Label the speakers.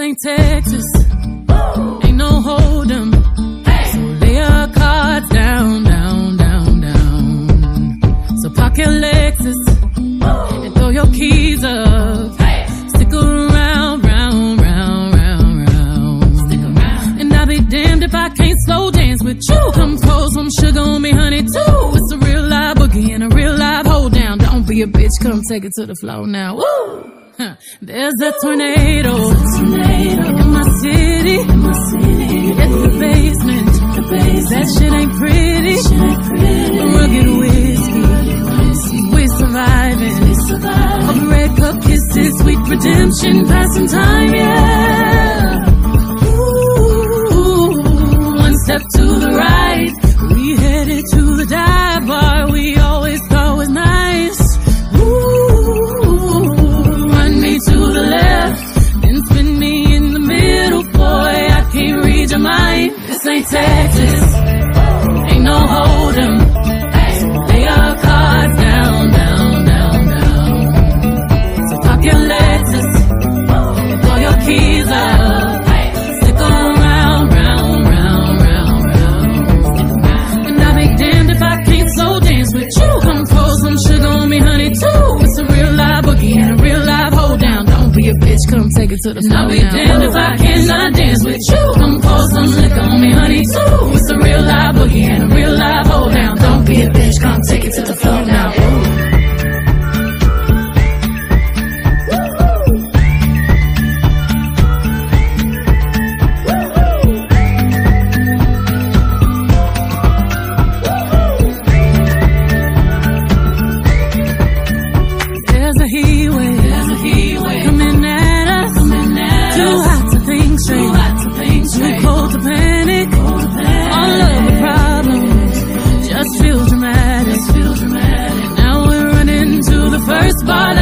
Speaker 1: ain't Texas. Ain't no hold'em. So lay your cards down, down, down, down. So park your Lexus and throw your keys up. Stick around, round, round, round, round. Stick around. And I'll be damned if I can't slow dance with you. Come pour some sugar on me, honey, too. It's a real live boogie and a real live hold down. Don't be a bitch, come take it to the floor now. Woo! There's a tornado, in my city, in the basement. That shit ain't pretty, shit ain't pretty. Rugged whiskey, we surviving. Of red cup kisses, sweet redemption, passing time, yeah. Ooh, one step to the right, we headed to the dive bar. We always can't read your mind. This ain't Texas, ain't no hold'em. Lay your cards down, down, down, down. So park your and throw your keys up. Stick around, round, round, round, round. And I'll be damned if I can't slow dance with you. Come pour some sugar on me, honey, too. It's a real live boogie and a real live hold down. Don't be a bitch, come take it to the floor. And I'll be damned gonna take it to the floor now. There's a heat But